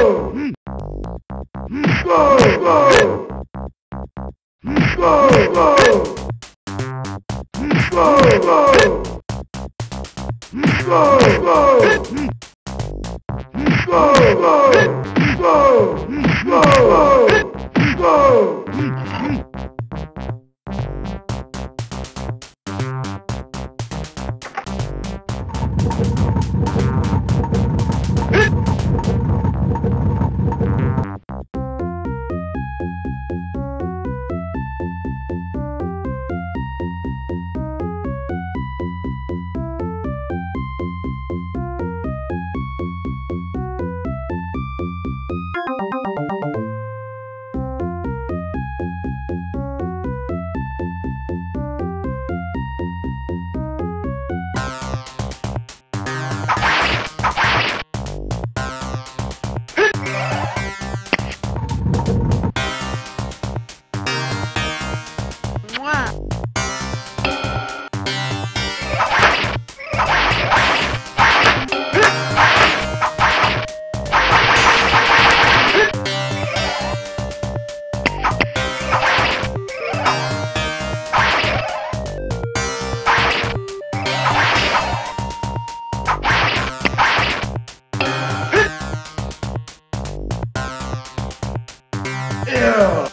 Go! Yeah.